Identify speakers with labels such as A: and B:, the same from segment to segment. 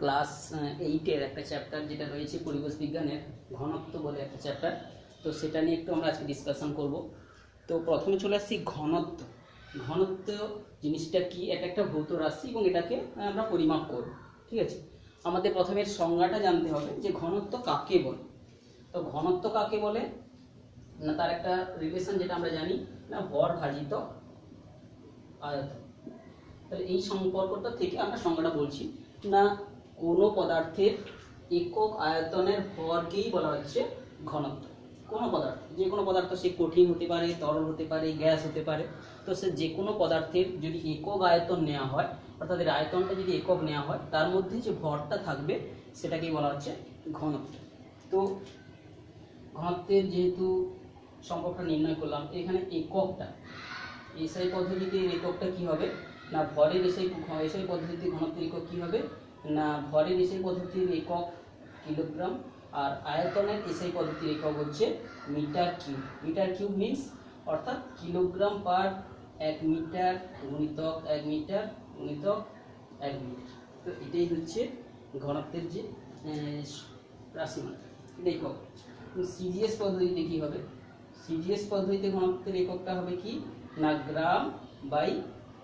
A: Class এইটের একটা chapter যেটা রয়েছে পরিবেশ বিজ্ঞানের ঘনত্ব বলে একটা চ্যাপ্টার তো সেটা নিয়ে একটু আমরা আজকে ডিসকাশন করব। তো প্রথমে চলে আসছি ঘনত্ব। ঘনত্ব জিনিসটা কি? এটা একটা ভৌত রাশি এবং এটাকে আমরা পরিমাপ করব, ঠিক আছে? আমাদের প্রথমে সংজ্ঞাটা জানতে হবে যে ঘনত্ব কাকে বলে। তো ঘনত্ব কাকে বলে? না, তার একটা রিলেশন যেটা আমরা জানি, না, ভর ভাজিত আয়তন তাহলে এই সম্পর্কটা থেকে আমরা সংজ্ঞাটা বলছি। না কোনো পদার্থের একক আয়তনের ভরকেই বলা হচ্ছে ঘনত্ব। কোনো পদার্থ, যে কোনো পদার্থ সে কঠিন হতে পারে, তরল হতে পারে, গ্যাস হতে পারে, তো সে যে কোনো পদার্থের যদি একক আয়তন নেওয়া হয়, অর্থাৎ এর আয়তনটা যদি একক নেওয়া হয়, তার মধ্যে যে ভরটা থাকবে, সেটাকেই বলা হচ্ছে ঘনত্ব। তো ঘনত্বের যেহেতু সম্পর্কটা নির্ণয় করলাম, এখানে এককটা। এসআই পদ্ধতিতে এককটা কি হবে? না ভরের এসআই এসআই পদ্ধতিতে ঘনত্বের একক কী হবে? না ভরের এসআই পদ্ধতির একক কিলোগ্রাম আর আয়তনের এসআই পদ্ধতির একক হচ্ছে metre cube. Metre cube means অর্থাৎ কিলোগ্রাম পার এক মিটার গুণিতক এক মিটার গুণিতক এক মিটার। তো এটাই হচ্ছে ঘনত্বের যে এটা একক। সিজিএস পদ্ধতিতে কী হবে? সিজিএস পদ্ধতিতে ঘনত্বের এককটা হবে কি? না গ্রাম বাই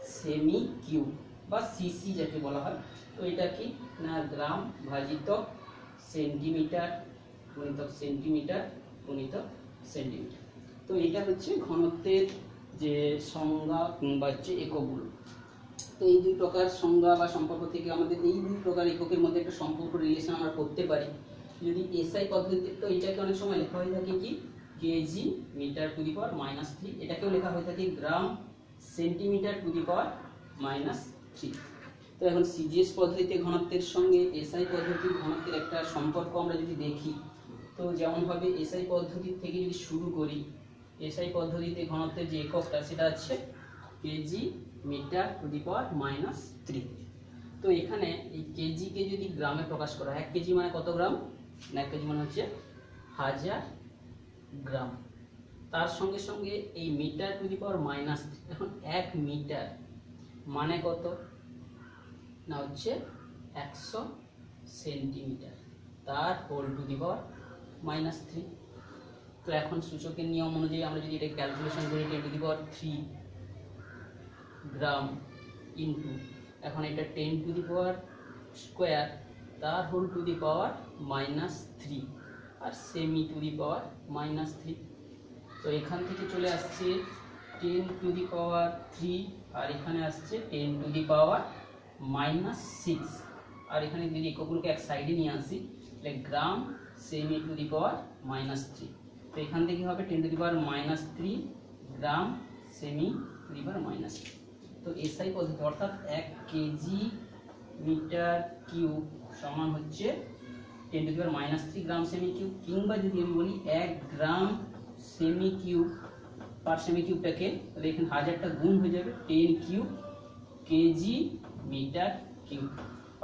A: সেমি কিউব বা সিসি যাকে বলা হয়। তো এটা কি? না, গ্রাম ভাজিত সেন্টিমিটার, গুণিতক সেন্টিমিটার গুণিতক সেন্টিমিটার। তো এটা হচ্ছে ঘনত্বের যে সংজ্ঞা কিংবা হচ্ছে এককগুলো। তো এই দুই প্রকার সংজ্ঞা বা সম্পর্ক থেকে আমাদের এই দুই প্রকার এককের মধ্যে একটা সম্পর্ক রিলেশন আমরা করতে পারি। যদি এসআই পদ্ধতিতে, তো এটাকে অনেক সময় লেখা হয়ে থাকে কি? KG metre to the power minus three এটাকেও লেখা হয়ে থাকে gram centimetre to the power minus three. তো এখন সিজিএস পদ্ধতিতে ঘনত্বের সঙ্গে এসআই পদ্ধতির ঘনত্বের একটা সম্পর্ক আমরা যদি দেখি, তো যেমনভাবে এসআই পদ্ধতির থেকে যদি শুরু করি এসআই পদ্ধতিতে ঘনত্বের যে এককটা সেটা হচ্ছে KG metre to the power minus three তো এখানে এই কেজিকে যদি গ্রামে প্রকাশ করা হয়, এক কেজি মানে কত গ্রাম? না, এক কেজি মানে হচ্ছে হাজার গ্রাম। তার সঙ্গে সঙ্গে এই metre to the power minus এখন এক মিটার মানে কত? না হচ্ছে একশো সেন্টিমিটার। তার whole to the power minus three. তো এখন সূচকের নিয়ম অনুযায়ী আমরা যদি এটা ক্যালকুলেশন করি ten to the power three gram into, এখন এটা ten to the power square, তার whole to the power minus three, R semi to the power minus three. তো এখান থেকে চলে আসছে ten to the power three আর এখানে আসছে ten to the power minus six আর এখানে যদি এককগুলোকে এক সাইডে নিয়ে আসি, তাহলে gram semi to the power minus three তো এখান থেকে হবে? Ten to the power minus three gram semi to the power minus three তো এসআই পদ্ধতি, অর্থাৎ এক কেজি মিটার কিউব সমান হচ্ছে ten to the power minus three gram semi cube কিংবা যদি আমি বলি এক গ্রাম সেমি কিউব পার সেমি কিউবটাকে তাহলে এখানে হাজারটা গুণ হয়ে যাবে ten cube KG metre cube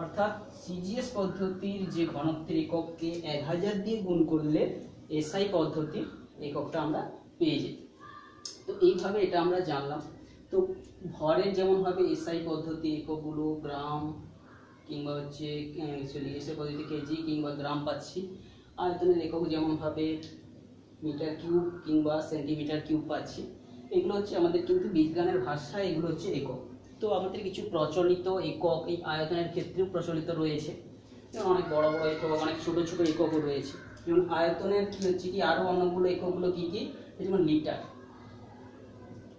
A: অর্থাৎ সিজিএস পদ্ধতির যে ঘনত্বের একককে এক হাজার দিয়ে গুণ করলে এসআই পদ্ধতির এককটা আমরা পেয়ে যাই তো এইভাবে এটা আমরা জানলাম। তো ভরের যেমন হবে এসআই পদ্ধতি, এককগুলো গ্রাম কিংবা হচ্ছে এসআই পদ্ধতি কেজি কিংবা গ্রাম পাচ্ছি, আয়তনের একক যেমন হবে মিটার কিউব কিংবা সেন্টিমিটার কিউব পাচ্ছি। এগুলো হচ্ছে আমাদের কিন্তু বিজ্ঞানের ভাষায় এগুলো হচ্ছে একক। তো আমাদের কিছু প্রচলিত একক এই আয়তনের ক্ষেত্রেও প্রচলিত রয়েছে। যেমন অনেক বড় বড় একক, অনেক ছোট ছোট এককও রয়েছে। যেমন আয়তনের কী হচ্ছে কি, আরও অনেকগুলো এককগুলো কী কী? যেমন লিটার।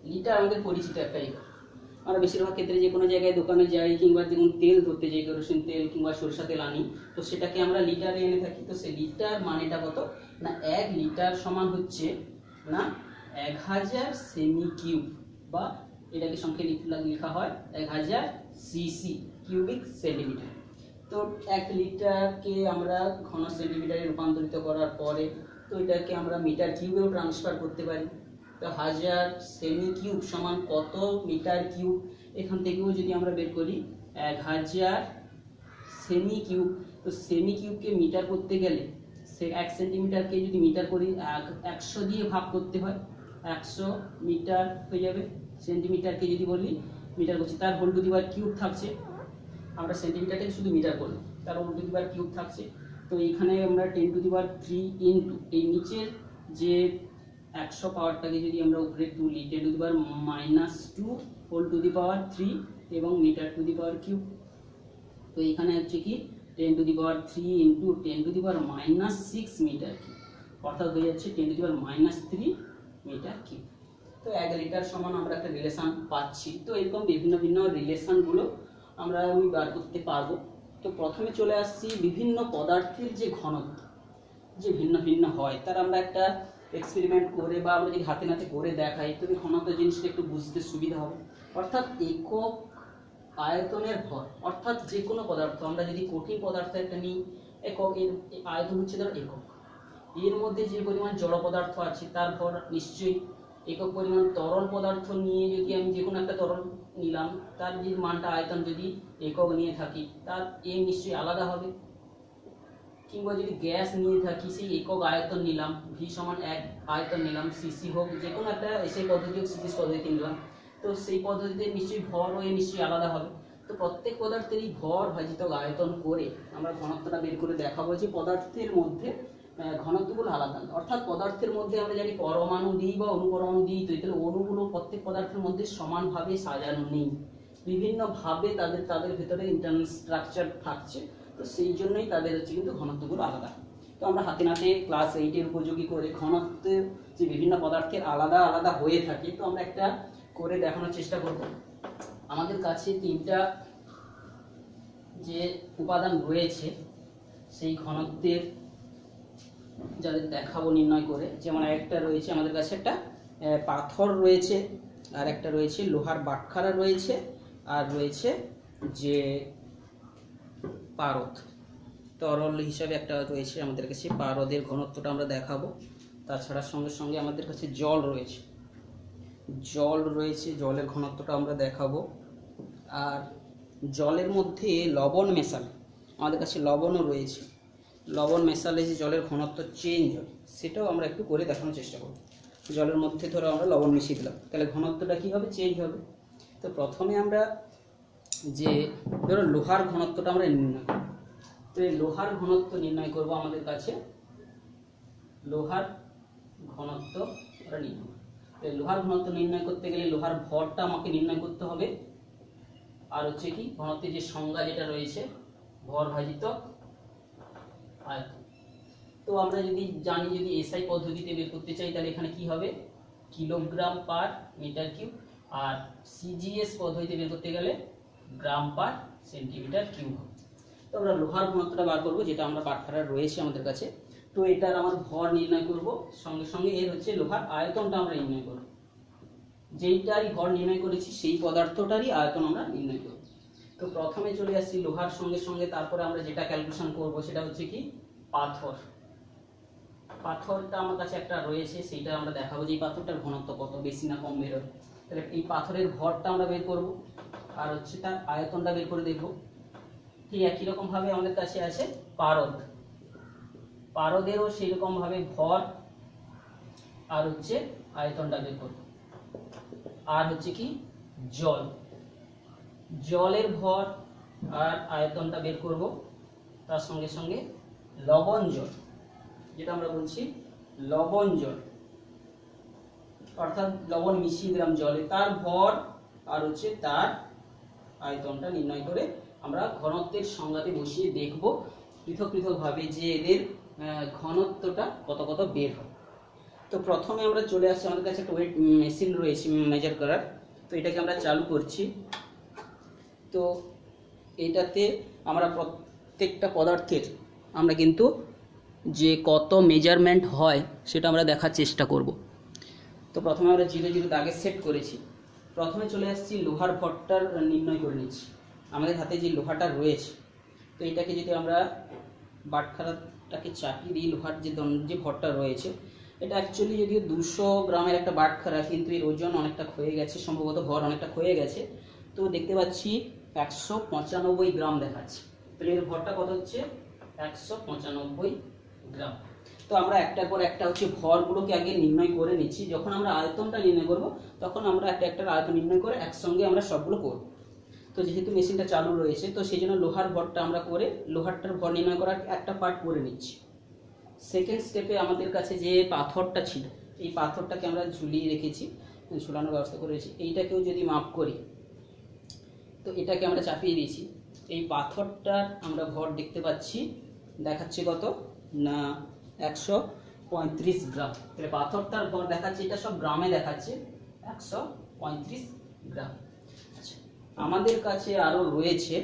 A: লিটার আমাদের পরিচিত একটা একক। আমরা বেশিরভাগ ক্ষেত্রে যে কোনো জায়গায় দোকানে যাই কিংবা যেমন তেল ধরতে যাই, কেরোসিন তেল কিংবা সরষা তেল আনি, তো সেটাকে আমরা লিটারে এনে থাকি। তো সেই লিটার মানেটা কত? না, এক লিটার সমান হচ্ছে না, এক হাজার সেমি কিউব বা এটাকে সংখ্যে লেখা হয় এক হাজার সিসি কিউবিক সেন্টিমিটার তো এক লিটারকে আমরা ঘন সেন্টিমিটারে রূপান্তরিত করার পরে তো এটাকে আমরা মিটার কিউবেও ট্রান্সফার করতে পারি। হাজার সেমি কিউব সমান কত মিটার কিউব এখান থেকেও যদি আমরা বের করি, এক হাজার সেমি কিউব তো সেমি কিউবকে মিটার করতে গেলে, সে এক সেন্টিমিটারকে যদি মিটার করি, এক- একশো দিয়ে ভাগ করতে হয়, একশো মিটার হয়ে যাবে। সেন্টিমিটারকে যদি বলি মিটার করছি, তার whole to the power cube থাকছে। আমরা সেন্টিমিটারটাকে শুধু মিটার করলাম, তার উল্টো দিবার কিউব থাকছে। তো এইখানে আমরা ten to the power three into এই নিচের যে একশো পাওয়ারটাকে যদি আমরা উপরে তুলি ten to the power minus two whole to the power three এবং metre to the power cube তো এখানে হচ্ছে কি ten to the power three into ten to the power minus six metre cube অর্থাৎ হয়ে যাচ্ছে ten to the power minus three metre cube তো এক লিটার সমান আমরা একটা রিলেশন পাচ্ছি। তো এরকম বিভিন্ন ভিন্ন রিলেশনগুলো আমরা আমি বার করতে পারব। তো প্রথমে চলে আসছি বিভিন্ন পদার্থের যে ঘনত্ব, যে ভিন্ন ভিন্ন হয়, তার আমরা একটা এক্সপেরিমেন্ট করে বা আমরা যদি হাতে নাতে করে দেখাই তবে ঘনত্ব জিনিসটা একটু বুঝতে সুবিধা হবে। অর্থাৎ একক আয়তনের ভর, অর্থাৎ যে কোনো পদার্থ, আমরা যদি কঠিন পদার্থ একটা নিই, একক এর আয়তন হচ্ছে ধরো একক। এর মধ্যে যে পরিমাণ জড় পদার্থ আছে, তার ভর নিশ্চয়ই একক পরিমাণ তরল পদার্থ নিয়ে যদি আমি যে কোনো একটা তরল নিলাম, তার যে মানটা আয়তন যদি একক নিয়ে থাকি, তার এম নিশ্চয়ই আলাদা হবে। কিংবা যদি গ্যাস নিয়ে থাকি, সেই একক আয়তন নিলাম ভি সমান এক আয়তন নিলাম সিসি হোক, যে কোনো একটা সেই পদ্ধতি হোক সিসি পদ্ধতি নিলাম। তো সেই পদ্ধতিতে নিশ্চয়ই ভর এ নিশ্চয়ই আলাদা হবে। তো প্রত্যেক পদার্থেরই ভর ভাজিত আয়তন করে আমরা ঘনত্বটা বের করে দেখাবো যে পদার্থের মধ্যে ঘনত্বগুলো আলাদা। আলাদা। অর্থাৎ পদার্থের মধ্যে আমরা জানি পরমাণু দিই বা অনুপরমাণু দিই তো তাহলে অণুগুলো প্রত্যেক পদার্থের মধ্যে সমানভাবে সাজানো নেই। বিভিন্নভাবে তাদের তাদের ভেতরে ইন্টারনাল স্ট্রাকচার থাকছে। তো সেই জন্যই তাদের হচ্ছে কিন্তু ঘনত্বগুলো আলাদা। তো আমরা হাতে নাতে ক্লাস এইটের উপযোগী করে ঘনত্বের যে বিভিন্ন পদার্থের আলাদা আলাদা হয়ে থাকে, তো আমরা একটা করে দেখানোর চেষ্টা করব। আমাদের কাছে তিনটা যে উপাদান রয়েছে, সেই ঘনত্বের যাদের দেখাবো নির্ণয় করে, যেমন একটা রয়েছে আমাদের কাছে একটা পাথর রয়েছে, আর একটা রয়েছে লোহার বাটখারা রয়েছে, আর রয়েছে যে পারদ। তরল হিসাবে একটা রয়েছে আমাদের কাছে, পারদের ঘনত্বটা আমরা দেখাবো। তাছাড়া সঙ্গে সঙ্গে আমাদের কাছে জল রয়েছে। জল রয়েছে, জলের ঘনত্বটা আমরা দেখাবো। আর জলের মধ্যে লবণ মেশালে আমাদের কাছে লবণও রয়েছে। লবণ মেশালে যে জলের ঘনত্ব চেঞ্জ হয়, সেটাও আমরা একটু করে দেখানোর চেষ্টা করব। জলের মধ্যে ধরো আমরা লবণ মিশিয়ে দিলাম, তাহলে ঘনত্বটা কী হবে? চেঞ্জ হবে। তো প্রথমে আমরা যে ধরো লোহার ঘনত্বটা আমরা নির্ণয় করব। তো এই লোহার ঘনত্ব নির্ণয় করব আমাদের কাছে। লোহার ঘনত্ব আমরা নির্ণয়। তো লোহার ঘনত্ব নির্ণয় করতে গেলে লোহার ভরটা আমাকে নির্ণয় করতে হবে। আর হচ্ছে কি, ঘনত্বের যে সংজ্ঞা যেটা রয়েছে, ভর ভাজিত আয়তন। তো আমরা যদি জানি, যদি এসআই পদ্ধতিতে বের করতে চাই, তাহলে এখানে কি হবে? Kilogram per metre cube. আর সিজিএস পদ্ধতিতে বের করতে গেলে গ্রাম পার সেন্টিমিটার কিউব হবে। তো আমরা লোহার ঘনত্বটা বার করব, যেটা আমরা বাটখারা রয়েছে আমাদের কাছে। তো এটার আমার ভর নির্ণয় করব, সঙ্গে সঙ্গে এর হচ্ছে লোহার আয়তনটা আমরা নির্ণয় করব। যেইটারই ভর নির্ণয় করেছি, সেই পদার্থটারই আয়তন আমরা নির্ণয় করব। তো প্রথমে চলে আসছি লোহার সঙ্গে সঙ্গে, তারপরে আমরা যেটা ক্যালকুলেশন করব, সেটা হচ্ছে কি? পাথর। পাথরটা আমার কাছে একটা রয়েছে, সেইটা আমরা দেখাবো যে এই পাথরটার ঘনত্ব কত, বেশি না কম বেরোবে তাহলে এই পাথরের ভরটা আমরা বের করব। আর হচ্ছে তার আয়তনটা বের করে দেখব। ঠিক একই রকম ভাবে আমাদের কাছে আছে পারদ। পারদেরও সেই রকম ভাবে ভর আর হচ্ছে আয়তনটা বের করব। আর হচ্ছে কি? জল। জলের ভর আর আয়তনটা বের করব তার সঙ্গে সঙ্গে লবণ জল, যেটা আমরা বলছি লবণ জল। অর্থাৎ লবণ মিশিয়ে দিলাম জলে। তার ভর আর হচ্ছে তার আয়তনটা নির্ণয় করে আমরা ঘনত্বের সংজ্ঞাতে বসিয়ে দেখব পৃথক পৃথকভাবে যে এদের ঘনত্বটা কত কত বের হয়। তো প্রথমে আমরা চলে আসছি আমাদের কাছে একটা ওয়েট মেশিন রয়েছে মেজার করার। তো এটাকে আমরা চালু করছি। তো এটাতে আমরা প্রত্যেকটা পদার্থের আমরা কিন্তু যে কত মেজারমেন্ট হয়, সেটা আমরা দেখার চেষ্টা করব। তো প্রথমে আমরা জিরো জিরো দাগে সেট করেছি। প্রথমে চলে আসছি লোহার ভরটার নির্ণয় করে নিচ্ছি। আমাদের হাতে যে লোহাটা রয়েছে, তো এটাকে যদি আমরা বাটখারাটাকে চাপিয়ে দিই, লোহার যে যে ভরটা রয়েছে, এটা অ্যাকচুয়ালি যদিও দুশো গ্রামের একটা বাটখারা, কিন্তু এর ওজন অনেকটা ক্ষয়ে গেছে, সম্ভবত ভর অনেকটা ক্ষয়ে গেছে। তো দেখতে পাচ্ছি একশো পঁচানব্বই গ্রাম দেখাচ্ছে। তাহলে এর ভরটা কত হচ্ছে? একশো পঁচানব্বই গ্রাম। তো আমরা একটার পর একটা হচ্ছে ভরগুলোকে আগে নির্ণয় করে নিচ্ছি। যখন আমরা আয়তনটা নির্ণয় করব, তখন আমরা একটা একটা আয়তন নির্ণয় করে একসঙ্গে আমরা সবগুলো করব। তো তো যেহেতু মেশিনটা চালু রয়েছে, তো সেই জন্য লোহার ভরটা আমরা করে লোহারটার ভর নির্ণয় করার একটা পার্ট করে নিচ্ছি। সেকেন্ড স্টেপে আমাদের কাছে যে পাথরটা ছিল, এই পাথরটাকে আমরা ঝুলিয়ে রেখেছি, ঝুলানোর ব্যবস্থা করেছি এইটাকেও যদি মাপ করি, তো এটাকে আমরা চাপিয়ে দিয়েছি। এই পাথরটার আমরা ভর দেখতে পাচ্ছি, দেখাচ্ছে কত? না একশো পঁয়ত্রিশ গ্রাম। তাহলে পাথরটার ভর দেখাচ্ছে, এটা সব গ্রামে দেখাচ্ছে। একশো পঁয়ত্রিশ গ্রাম। আচ্ছা আমাদের কাছে আরও রয়েছে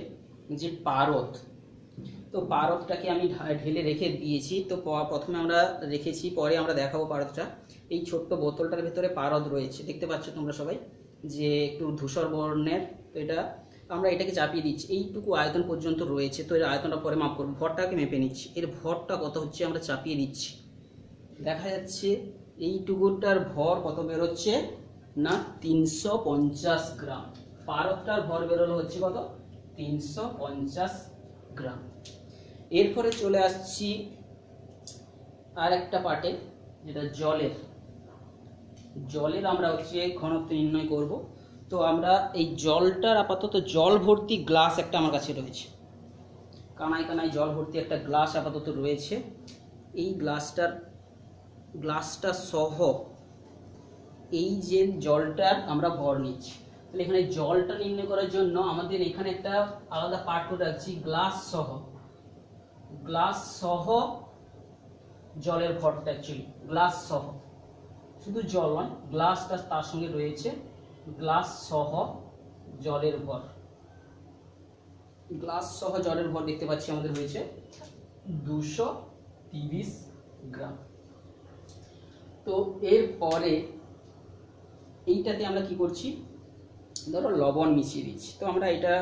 A: যে পারদ। তো পারদটাকে আমি ঢেলে রেখে দিয়েছি। তো প্রথমে আমরা রেখেছি, পরে আমরা দেখাবো পারদটা। এই ছোট্ট বোতলটার ভেতরে পারদ রয়েছে। দেখতে পাচ্ছ তোমরা সবাই যে একটু ধূসর বর্ণের এটা আমরা এটাকে চাপিয়ে দিচ্ছি। এইটুকু আয়তন পর্যন্ত রয়েছে, তো এর আয়তনটা পরে মাপ করব। ভরটাকে মেপে নিচ্ছি। এর ভরটা কত হচ্ছে আমরা চাপিয়ে দিচ্ছি। দেখা যাচ্ছে এইটুকুটার ভর কত বেরোচ্ছে? না, তিনশো পঞ্চাশ গ্রাম। পারদটার ভর বেরোলো হচ্ছে কত? তিনশো পঞ্চাশ গ্রাম। এরপরে চলে আসছি আর একটা পার্টে, যেটা জলের। জলের আমরা হচ্ছে ঘনত্ব নির্ণয় করব। তো আমরা এই জলটার আপাতত জল ভর্তি গ্লাস একটা আমার কাছে রয়েছে। কানায় কানায় জল ভর্তি একটা গ্লাস আপাতত রয়েছে। এই গ্লাসটার, গ্লাসটা সহ এই যে জলটার আমরা ভর নিচ্ছি। তাহলে এখানে জলটা নির্ণয় করার জন্য আমাদের এখানে একটা আলাদা পার্ট করে রাখছি, গ্লাস সহ। গ্লাস সহ জলের ভরটা অ্যাকচুয়ালি গ্লাস সহ। শুধু জল নয়, গ্লাসটা তার সঙ্গে রয়েছে। গ্লাস সহ জলের ভর। গ্লাস সহ জলের ভর দেখতে পাচ্ছি আমাদের হয়েছে দুশো তিরিশ গ্রাম। তো এরপরে এইটাতে আমরা কি করছি? ধরো লবণ মিশিয়ে দিচ্ছি। তো আমরা এটা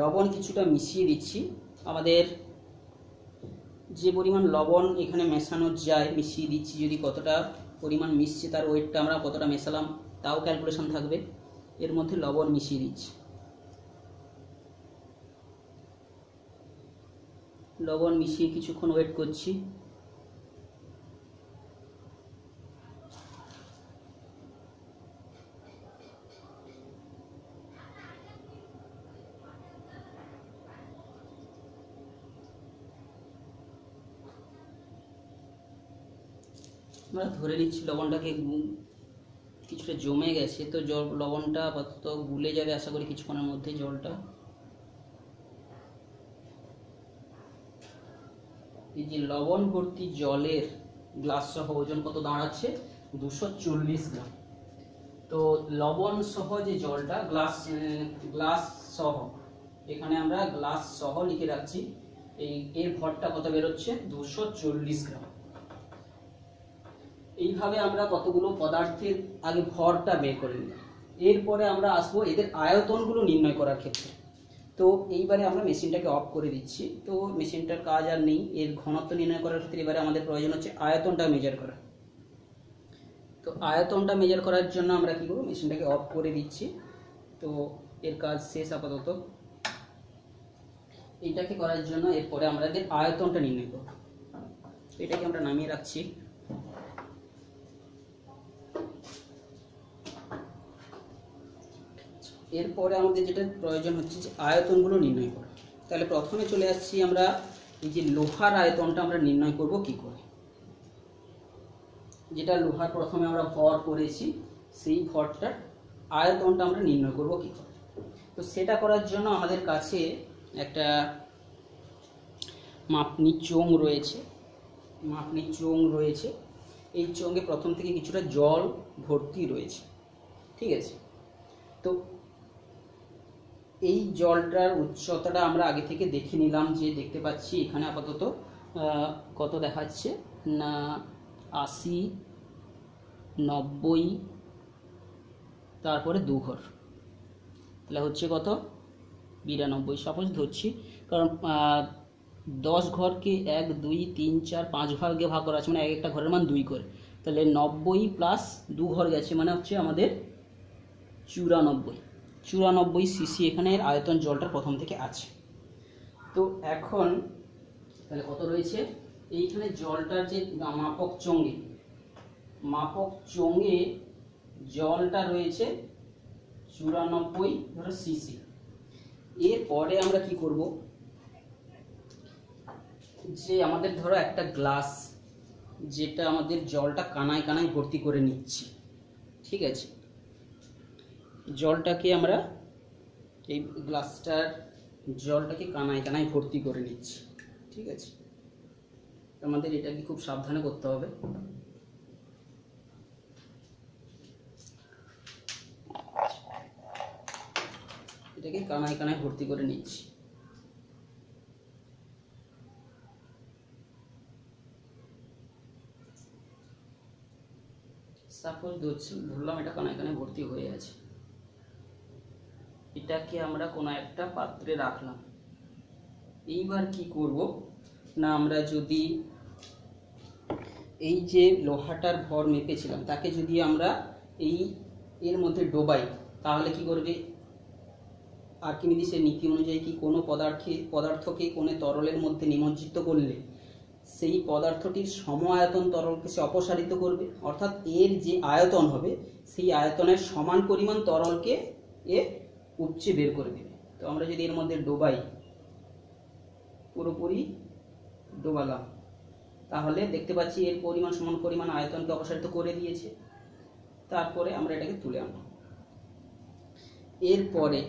A: লবণ কিছুটা মিশিয়ে দিচ্ছি। আমাদের যে পরিমাণ লবণ এখানে মেশানো যায়, মিশিয়ে দিচ্ছি যদি কতটা পরিমাণ মিশছে তার ওয়েটটা আমরা কতটা মেশালাম তাও ক্যালকুলেশন থাকবে। এর মধ্যে লবণ মিশিয়ে দিচ্ছি। লবণ মিশিয়ে কিছুক্ষণ ওয়েট করছি। আমরা ধরে নিচ্ছি লবণটাকে কিছুটা জমে গেছে, তো জল, লবণটা আপাতত গুলে যাবে আশা করি কিছুক্ষণের মধ্যে জলটা। এই যে লবণ ভর্তি জলের গ্লাস সহ ওজন কত দাঁড়াচ্ছে? দুশো চল্লিশ গ্রাম। তো লবণ সহ যে জলটা গ্লাস গ্লাস সহ, এখানে আমরা গ্লাস সহ লিখে রাখছি। এই, এর ভরটা কত বেরোচ্ছে? দুশো চল্লিশ গ্রাম। এইভাবে আমরা কতগুলো পদার্থের আগে ভরটা বের করে নিলাম। এরপরে আমরা আসব এদের আয়তনগুলো নির্ণয় করার ক্ষেত্রে। তো এইবারে আমরা মেশিনটাকে অফ করে দিচ্ছি। তো মেশিনটার কাজ আর নেই। এর ঘনত্ব নির্ণয় করার ক্ষেত্রে এবারে আমাদের প্রয়োজন হচ্ছে আয়তনটা মেজার করা। তো আয়তনটা মেজার করার জন্য আমরা কি করব? মেশিনটাকে অফ করে দিচ্ছি। তো এর কাজ শেষ আপাতত। এইটাকে করার জন্য এরপরে আমাদের আয়তনটা নির্ণয় করব। এটাকে আমরা নামিয়ে রাখছি। এরপরে আমাদের যেটা প্রয়োজন হচ্ছে যে আয়তনগুলো নির্ণয় করা। তাহলে প্রথমে চলে আসছি আমরা এই যে লোহার আয়তনটা আমরা নির্ণয় করব কি করে? যেটা লোহার প্রথমে আমরা ভর করেছি, সেই ভরটার আয়তনটা আমরা নির্ণয় করব কি করে? তো সেটা করার জন্য আমাদের কাছে একটা মাপনি চোং রয়েছে। মাপনি চোং রয়েছে। এই চোঙে প্রথম থেকে কিছুটা জল ভর্তি রয়েছে। ঠিক আছে? তো এই জলটার উচ্চতাটা আমরা আগে থেকে দেখে নিলাম যে দেখতে পাচ্ছি এখানে আপাতত কত দেখাচ্ছে? না, আশি, নব্বই, তারপরে দু ঘর তাহলে হচ্ছে কত? বিরানব্বই। সাপোজ ধরছি, কারণ দশ ঘরকে এক, দুই, তিন, চার, পাঁচ ভাগে ভাগ করা আছে মানে এক একটা ঘরের মান দুই করে। তাহলে নব্বই প্লাস দু ঘর গেছে মানে হচ্ছে আমাদের চুরানব্বই। চুরানব্বই সিসি এখানে এর আয়তন জলটার প্রথম থেকে আছে। তো এখন তাহলে কত রয়েছে? এইখানে জলটার যে মাপক চঙ্গে মাপক চঙ্গে জলটা রয়েছে চুরানব্বই ধরো সিসি। এরপরে আমরা কি করব? যে আমাদের ধরো একটা গ্লাস, যেটা আমাদের জলটা কানায় কানায় ভর্তি করে নিচ্ছি, ঠিক আছে? জলটাকে আমরা এই গ্লাসটার জলটাকে কানায় কানায় ভর্তি করে নিচ্ছি। ঠিক আছে? আমাদের এটাকে খুব সাবধানে করতে হবে। এটাকে কানায় কানায় ভর্তি করে নিচ্ছি। সাপোজ ধরছি, ধরলাম এটা কানায় কানায় ভর্তি হয়ে আছে এটাকে আমরা কোনো একটা পাত্রে রাখলাম। এইবার কি করব? না, আমরা যদি এই যে লোহাটার ভর মেপেছিলাম, তাকে যদি আমরা এই এর মধ্যে ডোবাই, তাহলে কি করবে? আর্কিমিডিসের নীতি অনুযায়ী কি কোনো পদার্থে, পদার্থকে কোনো তরলের মধ্যে নিমজ্জিত করলে সেই পদার্থটির সম আয়তন তরলকে সে অপসারিত করবে? অর্থাৎ এর যে আয়তন হবে, সেই আয়তনের সমান পরিমাণ তরলকে এ উপচে বের করে দেবে। তো আমরা যদি এর মধ্যে ডোবাই, পুরোপুরি ডোবালাম, তাহলে দেখতে পাচ্ছি এর পরিমাণ সমান পরিমাণ আয়তনকে অপসারিত করে দিয়েছে। তারপরে আমরা এটাকে তুলে আনলাম এরপরে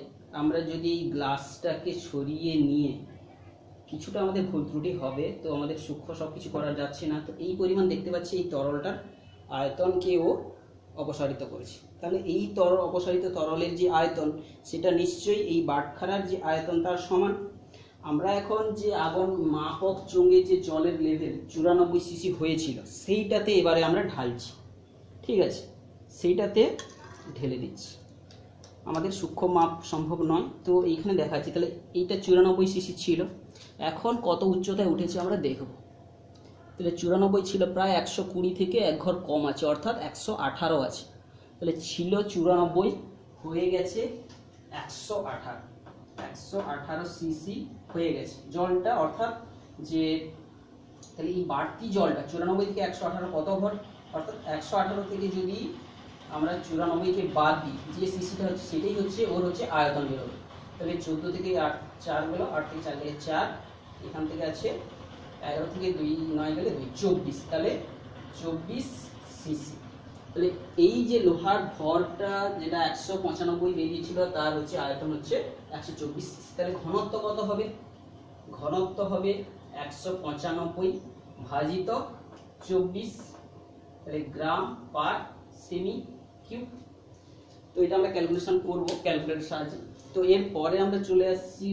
A: আমরা যদি এই গ্লাসটাকে সরিয়ে নিয়ে, কিছুটা আমাদের ভুল ত্রুটি হবে, তো আমাদের সূক্ষ্ম সব কিছু করা যাচ্ছে না, তো এই পরিমাণ দেখতে পাচ্ছি এই তরলটার আয়তনকেও অপসারিত করেছে। তাহলে এই তরল অপসারিত তরলের যে আয়তন, সেটা নিশ্চয়ই এই বাটখারার যে আয়তন তার সমান। আমরা এখন যে আগুন মাপক চঙ্গে যে জলের লেভেল চুরানব্বই সিসি হয়েছিল, সেইটাতে এবারে আমরা ঢালছি। ঠিক আছে? সেইটাতে ঢেলে দিচ্ছি। আমাদের সূক্ষ্ম মাপ সম্ভব নয়। তো এইখানে দেখা যাচ্ছে তাহলে এইটা চুরানব্বই সিসি ছিল। এখন কত উচ্চতায় উঠেছে আমরা দেখব। তাহলে চুরানব্বই ছিল প্রায় একশো কুড়ি থেকে এক ঘর কম আছে, অর্থাৎ একশো আঠারো আছে। তাহলে ছিল চুরানব্বই, হয়ে গেছে একশো আঠারো একশো আঠারো সিসি হয়ে গেছে। জলটা অর্থাৎ যে, তাহলে এই বাড়তি জলটা, চুরানব্বই থেকে একশো আঠারো কত ঘর অর্থাৎ একশো আঠারো থেকে যদি আমরা চুরানব্বইকে বাদ দিই, যে সিসিটা হচ্ছে সেটাই হচ্ছে, ওর হচ্ছে আয়তন বেরোবে তাহলে চোদ্দ থেকে আট, চার গেলো আট থেকে চার গেলে চার, এখান থেকে আছে এগারো থেকে দুই, নয় গেলে দুই, চব্বিশ। তাহলে চব্বিশ সিসি তাহলে এই যে লোহার ভরটা যেটা একশো পঁচানব্বই বেরিয়েছিল তার হচ্ছে আয়তন হচ্ছে একশো চব্বিশ তাহলে ঘনত্ব কত হবে? ঘনত্ব হবে একশো পঁচানব্বই ভাজিত চব্বিশ তাহলে গ্রাম পার সেমি কিউব। তো এটা আমরা ক্যালকুলেশন করব ক্যালকুলেটর সাহায্যে। তো এরপরে আমরা চলে আসছি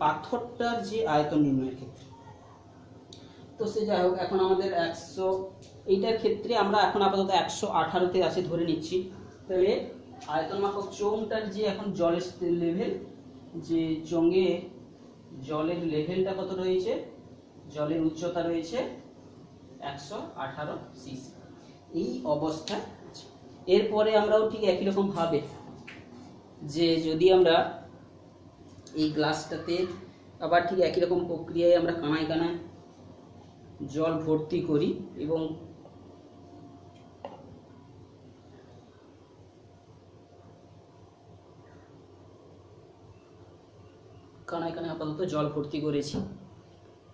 A: পাথরটার যে আয়তন নির্ণয়ের ক্ষেত্রে। তো সে যাই হোক, এখন আমাদের একশো এইটার ক্ষেত্রে আমরা এখন আপাতত একশো আঠারোতে আছে, ধরে নিচ্ছি। তাহলে আয়তন মাপক চোঙটার যে এখন জলের লেভেল যে চোঙে জলের লেভেলটা কত রয়েছে? জলের উচ্চতা রয়েছে একশো আঠারো সিসি এই অবস্থায় আছে। এরপরে আমরাও ঠিক একই রকম ভাবে যে যদি আমরা এই গ্লাসটাতে আবার ঠিক একই রকম প্রক্রিয়ায় আমরা কানায় কানায় জল ভর্তি করি এবং কানায় কানায় আপাতত জল ভর্তি করেছি।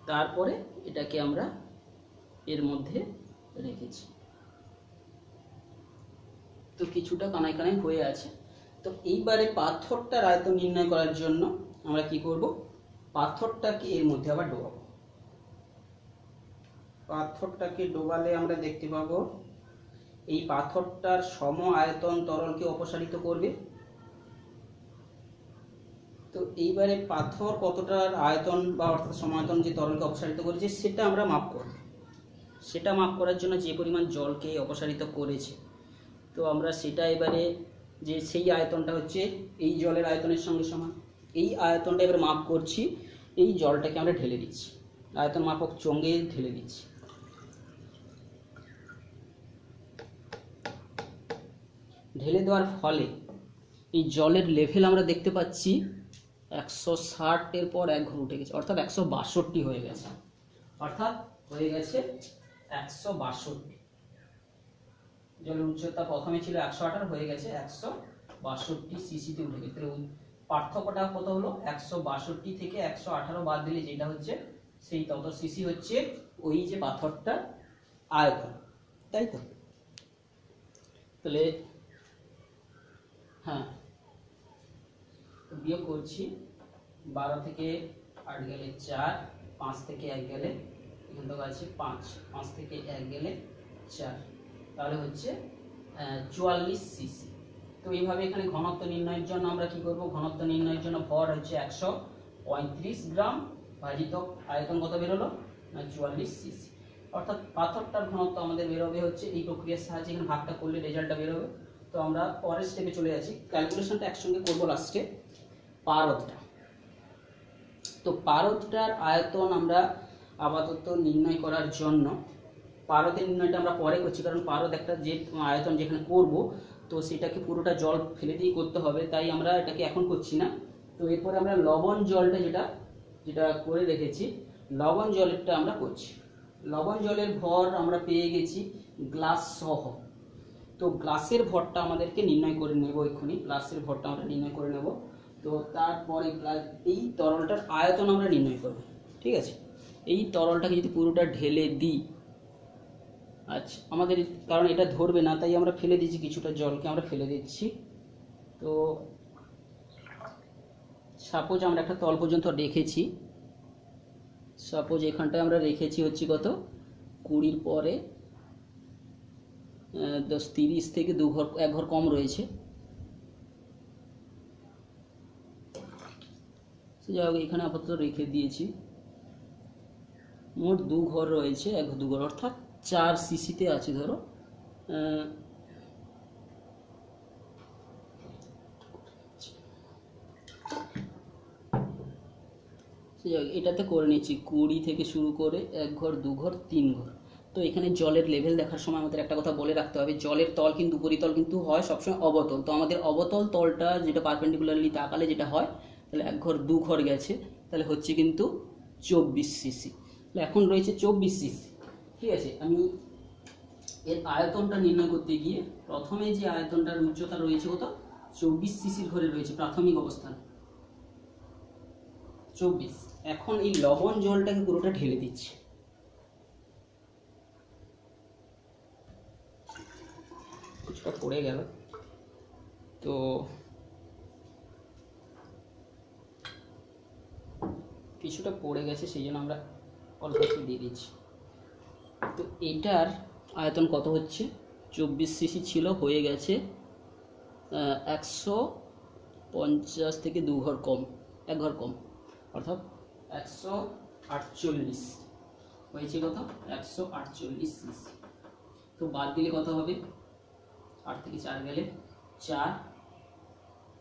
A: তারপরে এটাকে আমরা এর মধ্যে রেখেছি। তো কিছুটা কানায় কানায় হয়ে আছে। তো এইবারে পাথরটার আয়তন নির্ণয় করার জন্য আমরা কি করব? পাথরটাকে এর মধ্যে আবার ডোবাবো। পাথরটাকে ডোবালে আমরা দেখতে পাবো, এই পাথরটার সম আয়তন তরলকে অপসারিত করবে। তো এইবারে পাথর কতটার আয়তন বা অর্থাৎ সমায়তন যে তরলকে অপসারিত করেছে, সেটা আমরা মাপ করব। সেটা মাপ করার জন্য যে পরিমাণ জলকে অপসারিত করেছে। তো আমরা সেটা এবারে যে সেই আয়তনটা হচ্ছে এই জলের আয়তনের সঙ্গে সমান। এই আয়তনটা এবারে মাপ করছি, এই জলটাকে আমরা ঢেলে দিচ্ছি। আয়তন মাপক চঙ্গে ঢেলে দিচ্ছি। ঢেলে দেওয়ার ফলে এই জলের লেভেল আমরা দেখতে পাচ্ছি একশো ষাটের পর এক ঘর উঠে গেছে, অর্থাৎ একশো বাষট্টি হয়ে গেছে। অর্থাৎ হয়ে গেছে একশো বাষট্টি। জলের উচ্চতা প্রথমে ছিল একশো আঠারো, হয়ে গেছে একশো বাষট্টি সিসিতে উঠে গেছে। তাহলে পার্থক্যটা কত হলো? একশো বাষট্টি থেকে একশো আঠারো বাদ দিলে যেটা হচ্ছে, সেই তত সিসি হচ্ছে ওই যে পাথরটার আয়তন। তাই তো? তাহলে হ্যাঁ বিয়োগ করছি, বারো থেকে আট গেলে চার, পাঁচ থেকে এক গেলে, এখান থেকে আছে পাঁচ পাঁচ থেকে এক গেলে চার। তাহলে হচ্ছে চুয়াল্লিশ সিসি তো এইভাবে এখানে ঘনত্ব নির্ণয়ের জন্য আমরা কি করব? ঘনত্ব নির্ণয়ের জন্য ভর হচ্ছে একশো পঁয়ত্রিশ গ্রাম ভাজিত আয়তন কত বেরোলো না, চুয়াল্লিশ সিসি অর্থাৎ পাথরটার ঘনত্ব আমাদের বেরোবে হচ্ছে এই প্রক্রিয়ার সাহায্যে, এখানে ভাগটা করলে রেজাল্টটা বেরোবে তো আমরা পরের স্টেপে চলে যাচ্ছি। ক্যালকুলেশনটা একসঙ্গে করব লাস্টে পারদটা। তো পারদটার আয়তন আমরা আপাতত নির্ণয় করার জন্য, পারদের নির্ণয়টা আমরা পরে করছি, কারণ পারদ একটা যে আয়তন যেখানে করব, তো সেটাকে পুরোটা জল ফেলে দিয়ে করতে হবে, তাই আমরা এটাকে এখন করছি না। তো এরপরে আমরা লবণ জলটা যেটা যেটা করে রেখেছি, লবণ জলেরটা আমরা করছি। লবণ জলের ভর আমরা পেয়ে গেছি গ্লাস সহ। তো গ্লাসের ভরটা আমাদেরকে নির্ণয় করে নেব এক্ষুনি, গ্লাসের ভরটা আমরা নির্ণয় করে নেব। তো তারপরে গ্লা- এই তরলটার আয়তন আমরা নির্ণয় করব, ঠিক আছে? এই তরলটাকে যদি পুরোটা ঢেলে দিই আচ্ছা আমাদের কারণ এটা ধরবে না, তাই আমরা ফেলে দিচ্ছি কিছুটা জলকে, আমরা ফেলে দিচ্ছি। তো সাপোজ আমরা একটা তল পর্যন্ত রেখেছি সাপোজ এখানটায় আমরা রেখেছি হচ্ছে কত? কুড়ির পরে দশ তিরিশ থেকে দু ঘর, এক ঘর কম রয়েছে। তো যাই হোক এখানে আপাতত রেখে দিয়েছি। মোট দু ঘর রয়েছে, এক দু ঘর, অর্থাৎ চার সিসিতে আছে ধরো। এটাতে করে নিচ্ছি, কুড়ি থেকে শুরু করে এক ঘর, দু ঘর, তিন ঘর। তো এখানে জলের লেভেল দেখার সময় আমাদের একটা কথা বলে রাখতে হবে, জলের তল কিন্তু, উপরিতল কিন্তু হয় সবসময় অবতল। তো আমাদের অবতল তলটা যেটা পারপেন্ডিকুলারলি তাকালে যেটা হয় তাহলে এক ঘর, দু ঘর গেছে, তাহলে হচ্ছে কিন্তু চব্বিশ সিসি তাহলে এখন রয়েছে চব্বিশ সিসি ঠিক আছে, আমি এর আয়তনটা নির্ণয় করতে গিয়ে প্রথমে যে আয়তনটার উচ্চতা রয়েছে কত? চব্বিশ সিসির ঘরে রয়েছে প্রাথমিক অবস্থান। চব্বিশ। এখন এই লবণ জলটাকে পুরোটা ঢেলে দিচ্ছি। কিছুটা পড়ে গেল। তো কিছুটা পড়ে গেছে, সেই জন্য আমরা অল্প একটু দিয়ে দিচ্ছি। তো এটার আয়তন কত হচ্ছে? চব্বিশ সিসি ছিল, হয়ে গেছে একশো পঞ্চাশ থেকে দু ঘর কম, এক ঘর কম, অর্থাৎ একশো আটচল্লিশ। হয়েছে কত? একশো আটচল্লিশ সিসি তো বাদ দিলে কত হবে? আট থেকে চার গেলে চার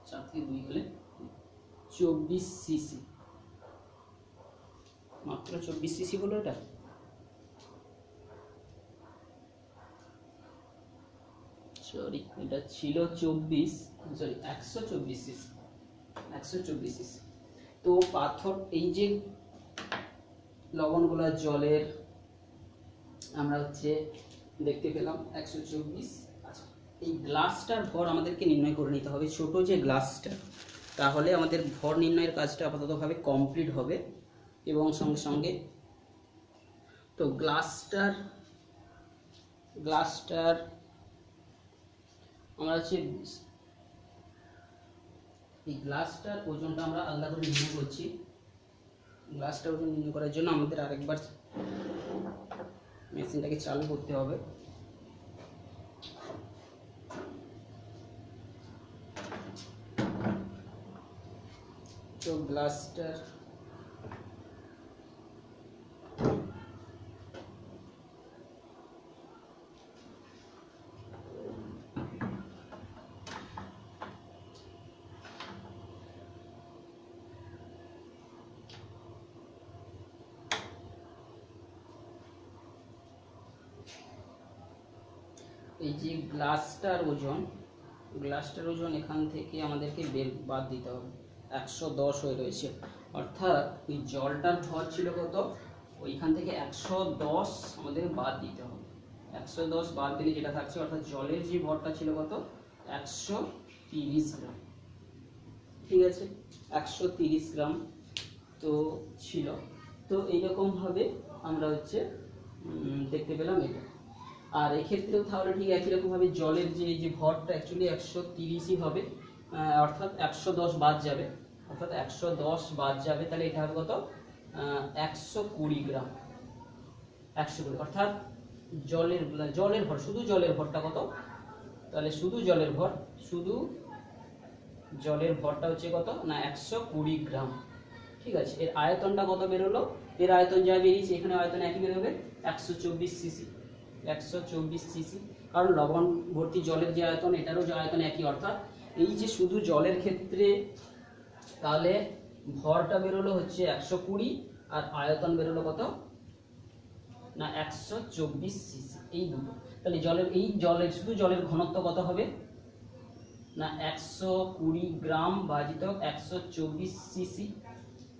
A: চার থেকে দুই গেলে চব্বিশ সিসি মাত্র চব্বিশ সিসি হলো এটা? সরি এটা ছিল চব্বিশ সরি একশো চব্বিশ সিসি, একশো চব্বিশ সিসি। তো পাথর, এই যে লবণগুলা, জলের, আমরা হচ্ছে দেখতে পেলাম একশো চব্বিশ। আচ্ছা এই গ্লাসটার ভর আমাদেরকে নির্ণয় করে নিতে হবে। ছোট যে গ্লাসটা, তাহলে আমাদের ভর নির্ণয়ের কাজটা আপাততভাবে কমপ্লিট হবে। এবং সঙ্গে সঙ্গে তো গ্লাসটার গ্লাসটার আমরা হচ্ছে এই গ্লাসটার ওজনটা আমরা আলাদা করে নির্ণয় করছি। গ্লাসটার ওজন নির্ণয় করার জন্য আমাদের আরেকবার মেশিনটাকে চালু করতে হবে। তো গ্লাসটার এই যে গ্লাসটার ওজন গ্লাসটার ওজন এখান থেকে আমাদেরকে বের, বাদ দিতে হবে। একশো দশ হয়ে রয়েছে। অর্থাৎ ওই জলটার ভর ছিল কত? ওইখান থেকে একশো দশ আমাদের বাদ দিতে হবে। একশো দশ বাদ দিলে যেটা থাকছে, অর্থাৎ জলের যে ভরটা ছিল কত? একশো তিরিশ গ্রাম। ঠিক আছে? একশো তিরিশ গ্রাম তো ছিল। তো এইরকমভাবে আমরা হচ্ছে দেখতে পেলাম এটা। আর এক্ষেত্রেও তাহলে ঠিক একই রকমভাবে জলের যে এই যে ভরটা অ্যাকচুয়ালি একশো তিরিশই হবে অর্থাৎ একশো দশ বাদ যাবে, অর্থাৎ একশো দশ বাদ যাবে, তাহলে এটা হবে কত? একশো কুড়ি গ্রাম। একশো কুড়ি, অর্থাৎ জলের জলের ভর, শুধু জলের ভরটা কত? তাহলে শুধু জলের ভর, শুধু জলের ভরটা হচ্ছে কত? না, একশো কুড়ি গ্রাম। ঠিক আছে, এর আয়তনটা কত বেরোলো? এর আয়তন যা বেরিয়েছে, এখানে আয়তন একই বেরোবে, একশো চব্বিশ সিসি। একশো চব্বিশ সিসি। কারণ লবণ ভর্তি জলের যে আয়তন, এটারও যে আয়তন একই, অর্থাৎ এই যে শুধু জলের ক্ষেত্রে তাহলে ভরটা বেরোলো হচ্ছে একশো কুড়ি আর আয়তন বেরোলো কত? না, একশো চব্বিশ সিসি, এই দুটো। তাহলে জলের, এই জলের, শুধু জলের ঘনত্ব কত হবে? না, একশো কুড়ি গ্রাম বাজিত একশো চব্বিশ সিসি।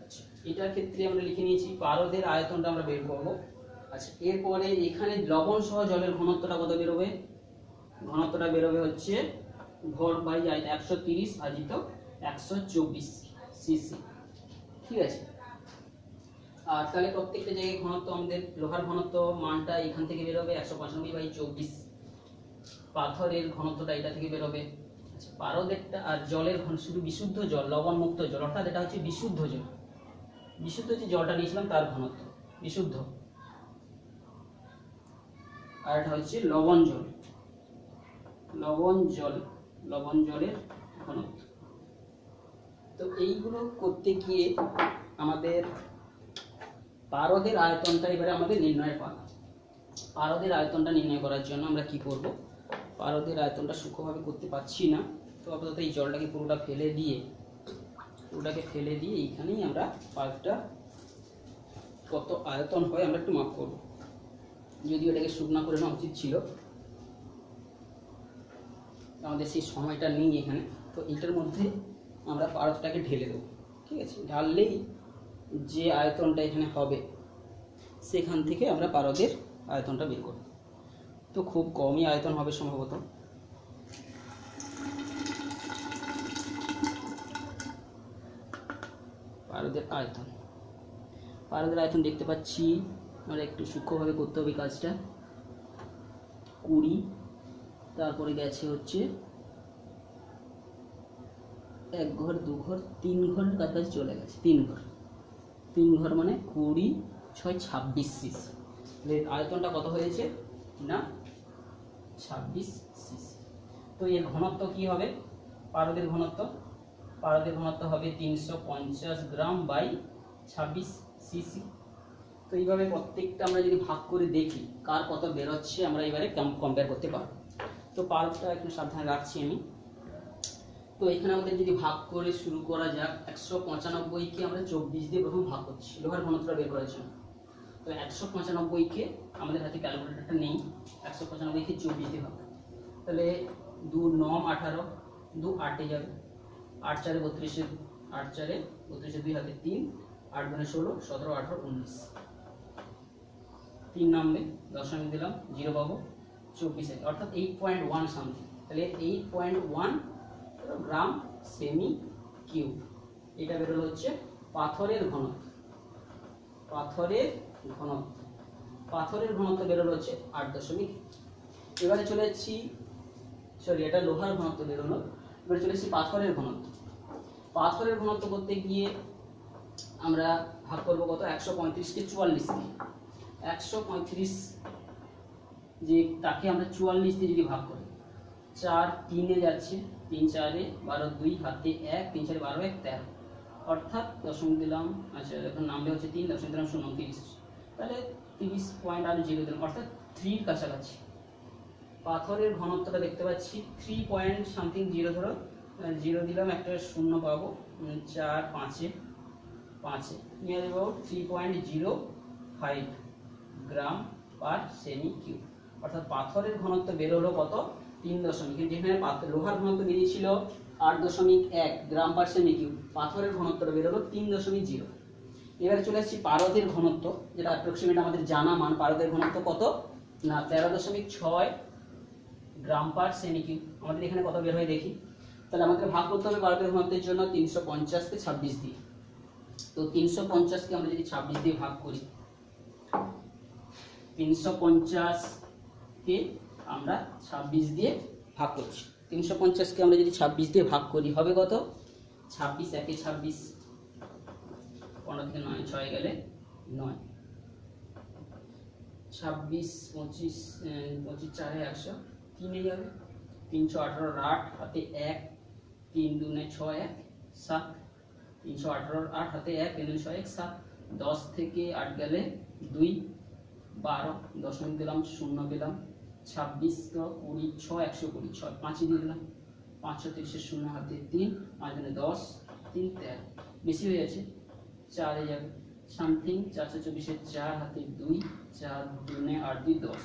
A: আচ্ছা এটার ক্ষেত্রে আমরা লিখে নিয়েছি, পারদের আয়তনটা আমরা বের করব। আচ্ছা এরপরে এখানে লবণ সহ জলের ঘনত্বটা কত বেরোবে? ঘনত্বটা বেরোবে হচ্ছে ভর বাই একশো তিরিশ ভাজিত একশো চব্বিশ সিসি। ঠিক আছে? আর তাহলে প্রত্যেকটা জায়গায় ঘনত্ব আমাদের, লোহার ঘনত্ব মানটা এখান থেকে বেরোবে একশো পঁচানব্বই বাই চব্বিশ। পাথরের ঘনত্বটা এটা থেকে বেরোবে। আচ্ছা পারদেরটা আর জলের ঘন, শুধু বিশুদ্ধ জল লবণ মুক্ত জল, অর্থাৎ এটা হচ্ছে বিশুদ্ধ জল। বিশুদ্ধ যে জলটা নিয়েছিলাম তার ঘনত্ব, বিশুদ্ধ। আর এটা হচ্ছে লবণ জল। লবণ জল, লবণ জলের ঘনত্ব। তো এইগুলো করতে গিয়ে আমাদের পারদের আয়তনটা এবারে আমাদের নির্ণয়ের পালা পারদের আয়তনটা নির্ণয় করার জন্য আমরা কি করব? পারদের আয়তনটা সূক্ষ্মভাবে করতে পারছি না, তো আপাতত এই জলটাকে পুরোটা ফেলে দিয়ে, পুরোটাকে ফেলে দিয়ে এইখানেই আমরা পার্কটা কত আয়তন হয় আমরা একটু মাপ করব। যদিও এটাকে শুকনো করে নেওয়া উচিত ছিল। আমাদের সেই সময়টা নেই এখানে। তো এইটার মধ্যে আমরা পারদটাকে ঢেলে দেবো। ঠিক আছে? ঢাললেই যে আয়তনটা এখানে হবে, সেখান থেকে আমরা পারদের আয়তনটা বের করব। তো খুব কমই আয়তন হবে সম্ভবত। পারদের আয়তন। পারদের আয়তন দেখতে পাচ্ছি আমরা একটু সূক্ষ্মভাবে করতে হবে কাজটা। কুড়ি, তারপরে গেছে হচ্ছে এক ঘর, দু ঘর, তিন ঘর কাছাকাছি চলে গেছে, তিন ঘর। তিন ঘর মানে কুড়ি, ছয়, ছাব্বিশ সিসি। আয়তনটা কত হয়েছে? না, ছাব্বিশ সিসি। তো এর ঘনত্ব কি হবে? পারদের ঘনত্ব। পারদের ঘনত্ব হবে তিনশো পঞ্চাশ গ্রাম বাই ছাব্বিশ সিসি। তো এইভাবে প্রত্যেকটা আমরা যদি ভাগ করে দেখি, কার কত বেরোচ্ছে, আমরা এবারে কম্পেয়ার করতে পারব। তো পারটা একটু সাবধানে রাখছি আমি। তো এখানে আমাদের যদি ভাগ করে শুরু করা যাক, একশো পঁচানব্বইকে আমরা চব্বিশ দিয়ে প্রথম ভাগ করছি, লোহার ঘনত্বটা বের করার জন্য। তো একশো পঁচানব্বইকে আমাদের হাতে ক্যালকুলেটরটা নেই, একশো পঁচানব্বইকে চব্বিশ দিয়ে ভাগ তাহলে দু নম আঠারো, দু আটে যাবে। আট চারে বত্রিশে, আট চারে বত্রিশে দুই হাতে তিন, আট গুণে ষোলো, সতেরো, আঠারো, উনিশ। তিন নামবে দশমিক দিলাম, জিরো পাবো, চব্বিশে অর্থাৎ এইট পয়েন্ট ওয়ান সামথিং তাহলে eight point one gram semi cube এটা বেরোলো হচ্ছে পাথরের ঘনত্ব। পাথরের ঘনত্ব। পাথরের ঘনত্ব বেরোলো হচ্ছে আট দশমিক এবারে চলে যাচ্ছি সরি এটা লোহার ঘনত্ব বেরোলো। এবারে চলে এসেছি পাথরের ঘনত্ব। পাথরের ঘনত্ব করতে গিয়ে আমরা ভাগ করব কত? একশো পঁয়ত্রিশকে চুয়াল্লিশ দিয়ে একশো পঁয়ত্রিশ যে তাকে আমরা চুয়াল্লিশ দিয়ে যদি ভাগ করি, চার তিনে যাচ্ছে, তিন চারে বারো দুই, হাতে এক, তিন চারে বারো এক, তেরো। অর্থাৎ দশমিক দিলাম আচ্ছা এখন নামবে হচ্ছে তিন, দশমিক দিলাম শূন্য, তিরিশ। তাহলে তিরিশ পয়েন্ট আর জিরো দিলাম, অর্থাৎ থ্রির কাছাকাছি। পাথরের ঘনত্বটা দেখতে পাচ্ছি, থ্রি পয়েন্ট সামথিং জিরো ধরো জিরো দিলাম, একটা শূন্য পাবো চার পাঁচে পাঁচে। নিয়ে যাব three point zero five. Gram per semi cube. অর্থাৎ পাথরের ঘনত্ব বেরোলো কত? তিন দশমিক। যেখানে লোহার ঘনত্ব বেরিয়েছিল আট দশমিক এক গ্রাম পার সেমি কিউব। পাথরের ঘনত্বটা বেরোলো তিন দশমিক জিরো। এবারে চলে আসছি পারদের ঘনত্ব, যেটা অ্যাপ্রক্সিমেট আমাদের জানা মান। পারদের ঘনত্ব কত? না, তেরো দশমিক ছয় গ্রাম পার সেমি কিউব। আমাদের এখানে কত বের হয় দেখি? তাহলে আমাদের ভাগ করতে হবে পারদের ঘনত্বের জন্য তিনশো পঞ্চাশকে ছাব্বিশ দিয়ে। তো তিনশো পঞ্চাশকে আমরা যদি ছাব্বিশ দিয়ে ভাগ করি তিনশো পঞ্চাশকে আমরা ছাব্বিশ দিয়ে ভাগ করছি। তিনশো পঞ্চাশকে আমরা যদি ছাব্বিশ দিয়ে ভাগ করি, হবে কত? ছাব্বিশ একে ছাব্বিশ, পনেরো থেকে নয়, ছয় গেলে নয়। ছাব্বিশ, পঁচিশ পঁচিশ, চারে একশো, তিনে যাবে। তিনশো আঠারোর আট, হাতে এক। তিন দুনে ছয়, এক, সাত। তিনশো আঠারোর আট, হাতে এক তিন এক, সাত। দশ থেকে আট গেলে দুই। বারো দশমিক দিলাম, শূন্য পেলাম ছাব্বিশ, কুড়ি, ছয়, একশো কুড়ি, ছয়, পাঁচই দিয়ে দিলাম। পাঁচশো তিরিশের শূন্য হাতে তিন, পাঁচ দিনে দশ, তিন, তেরো। বেশি হয়ে যাচ্ছে চারে যাবে। সামথিং চারশো চব্বিশের চার হাতে দুই, চার দুনে আট দুই দশ।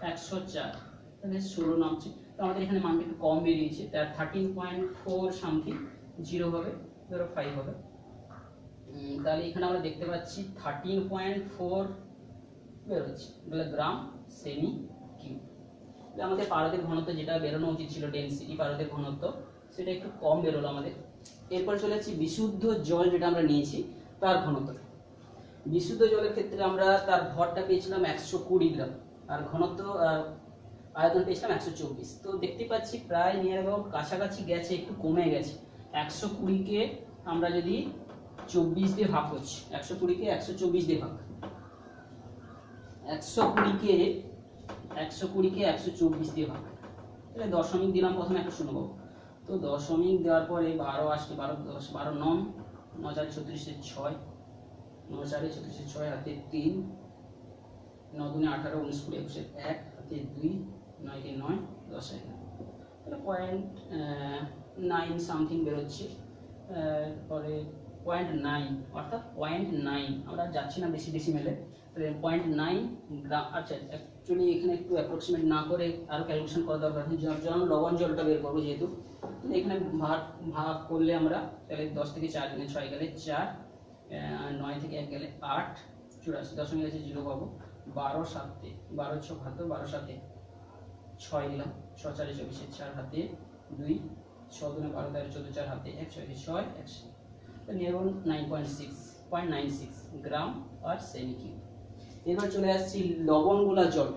A: একশো চার। তাহলে ষোলো নামছে। তো আমাদের এখানে মানটা একটু কম বেরিয়েছে। তার thirteen point four something zero হবে, ধরো ফাইভ হবে। তাহলে এখানে আমরা দেখতে পাচ্ছি থার্টিন পয়েন্ট ফোর বেরোচ্ছে। তাহলে গ্রাম সেমি কিউব আমাদের পারদের ঘনত্ব যেটা বেরোনো উচিত ছিল ডেনসিটি পারদের ঘনত্ব, সেটা একটু কম বেরোলো আমাদের। এরপর চলে যাচ্ছি বিশুদ্ধ জল যেটা আমরা নিয়েছি, তার ঘনত্ব বিশুদ্ধ জলের ক্ষেত্রে আমরা তার ভরটা পেয়েছিলাম একশো কুড়ি গ্রাম। আর ঘনত্ব আর আয়তন পেয়েছিলাম একশো চব্বিশ। তো দেখতে পাচ্ছি প্রায় নিয়ার অ্যাবাউট কাছাকাছি গেছে, একটু কমে গেছে। একশো কুড়িকে আমরা যদি চব্বিশ দিয়ে ভাগ করছি, একশো কুড়িকে একশো চব্বিশ দিয়ে ভাগ একশো কুড়িকে একশো কুড়িকে একশো চব্বিশ দিয়ে ভাগ তাহলে দশমিক দিলাম প্রথমে একটা শূন্য তো দশমিক দেওয়ার পরে বারো আসলে বারো, দশ, বারো নম ন চারে ছত্রিশের ছয়, ন চারে ছত্রিশের ছয়, হাতে তিন, ন দুনে আঠারো, উনিশ, কুড়ি একুশের এক, হাতে দুই নয় তিন নয়, দশ এক। তাহলে পয়েন্ট নাইন সামথিং বেরোচ্ছে। পরে পয়েন্ট নাইন অর্থাৎ পয়েন্ট নাইন আমরা যাচ্ছি না বেশি বেশি মেলে পয়েন্ট নাইন গ্রাম আচ্ছা অ্যাকচুয়ালি এখানে একটু অ্যাপ্রক্সিমেট না করে আরও ক্যালকুলেশন করা দরকার। যেমন লবণ জলটা বের করব যেহেতু। এখানে ভাগ ভাগ করলে আমরা তাহলে দশ থেকে চার দিনে ছয় গেলে চার নয় থেকে এক গেলে আট, চুরাশি দশমিক আছে জিরো পাবো। বারো সাতে, বারো ছ বাহাত্তর বারো সাতে ছয় দিলাম ছ চারে চব্বিশের চার হাতে দুই, ছ দুনে বারো তেরো চোদ্দ চার হাতে এক, ছয় ছয় একশো near nine point six point nine six gram আর সেমি কিউব এবার চলে আসছি লবণগুলা জল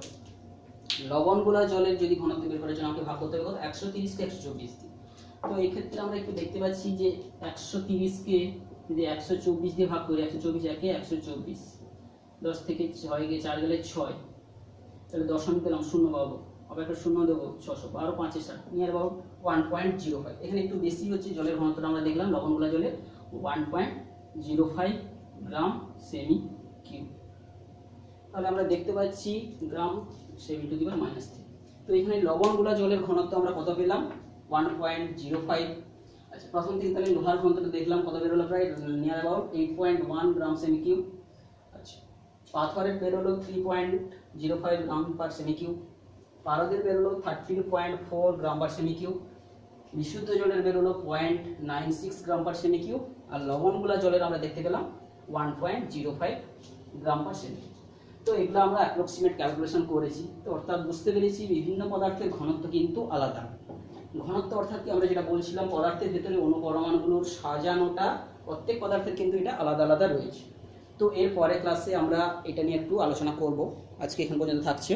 A: লবণগুলা জলের যদি ঘনত্ব বের করার জন্য আমাকে ভাগ করতে হবে একশো তিরিশকে একশো চব্বিশ দিয়ে তো এই ক্ষেত্রে আমরা একটু দেখতে পাচ্ছি যে একশো তিরিশকে যদি একশো চব্বিশ দিয়ে ভাগ করি, একশো চব্বিশ একে একশো চব্বিশ। দশ থেকে ছয় গিয়ে চার গেলে ছয়। তাহলে দশমিক পেলাম শূন্য পাবো। আবার একটা শূন্য দেবো, ছশো। বারো, পাঁচে ষাট near about one point zero five এখানে একটু বেশি হচ্ছে জলের ঘনত্বটা আমরা দেখলাম। লবণ লবণগুলা জলের one point zero five gram semi cube তাহলে আমরা দেখতে পাচ্ছি gram seven to the power minus three তো এখানে লবণগুলা জলের ঘনত্ব আমরা কত পেলাম? ওয়ান পয়েন্ট জিরো ফাইভ আচ্ছা প্রথম থেকে তাহলে লোহার ঘনত্বটা দেখলাম, কত বেরোলো প্রায় near about eight point one gram semi cube আচ্ছা পাথরের বেরোলো three point zero five gram per semi cube পারদের বেরোলো thirteen point four gram per semi cube বিশুদ্ধ জলের বেরোলো point nine six gram per semi cube আর লবণগুলা জলের আমরা দেখতে পেলাম one point zero five gram per semi তো এগুলো আমরা অ্যাপ্রক্সিমেট ক্যালকুলেশন করেছি। তো অর্থাৎ বুঝতে পেরেছি বিভিন্ন পদার্থের ঘনত্ব কিন্তু আলাদা। ঘনত্ব অর্থাৎ কি আমরা যেটা বলছিলাম, পদার্থের ভেতরে অনুপরমাণুগুলোর সাজানোটা প্রত্যেক পদার্থের কিন্তু এটা আলাদা আলাদা রয়েছে। তো এর পরে ক্লাসে আমরা এটা নিয়ে একটু আলোচনা করব। আজকে এখান পর্যন্ত থাকছে।